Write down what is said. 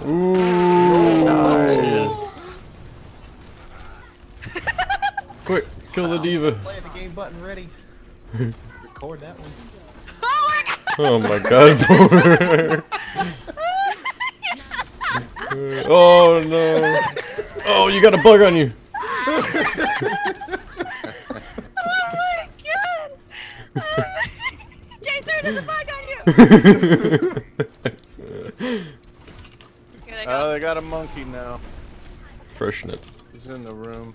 Ooh. Nice. Quick, kill the D.Va. Play the game button ready. Record that one. Oh my god. Oh no. Oh, you got a bug on you. oh my god. Oh my... J3, has a bug on you. Here they Oh, they got a monkey now. Freshness. He's in the room.